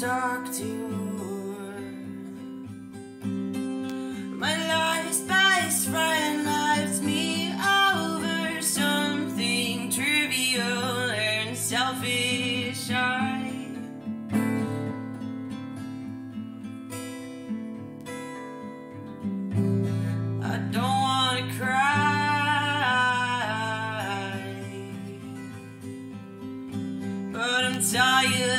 talk to you more. My life's best friend left me over something trivial and selfish. I I don't wanna cry, but I'm tired.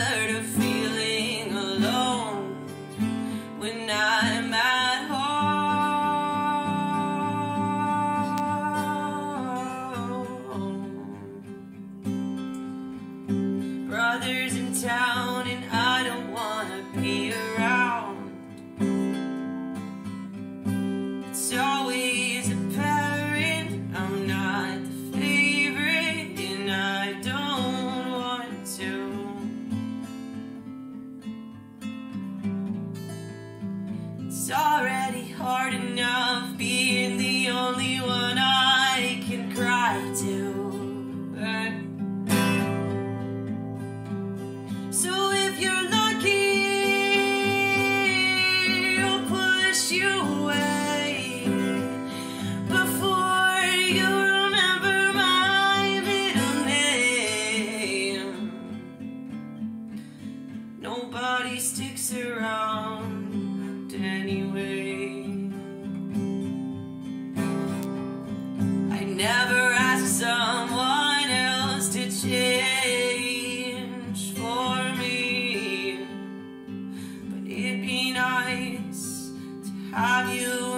Have you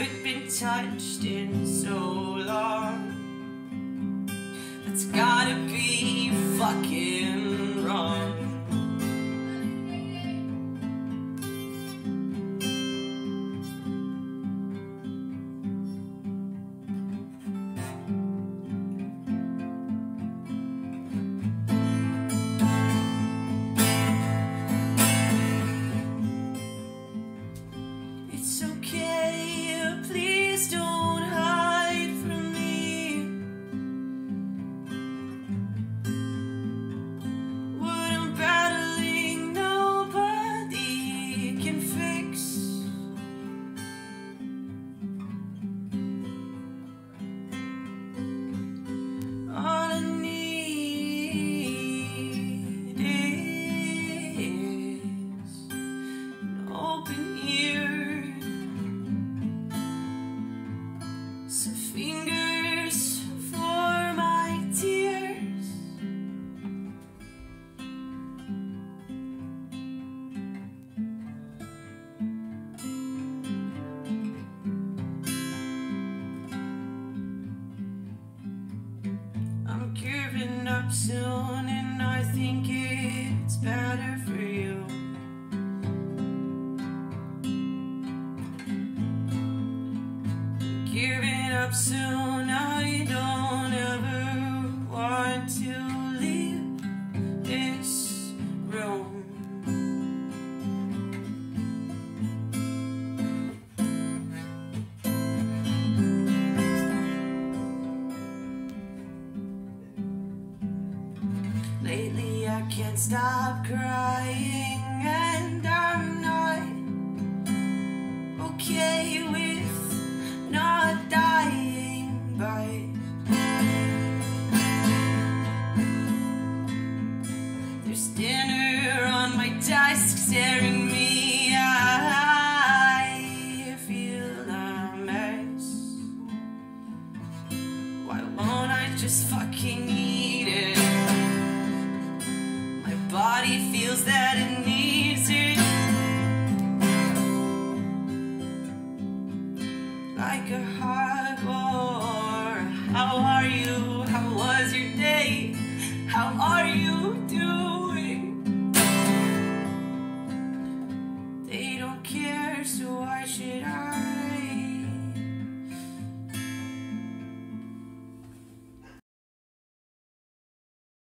haven't been touched in so long. up soon and I think it's better for you. Give it up soon Lately I can't stop crying and I'm not okay with feels that it needs it Like a hug or How are you? How was your day? How are you doing? They don't care, so why should I?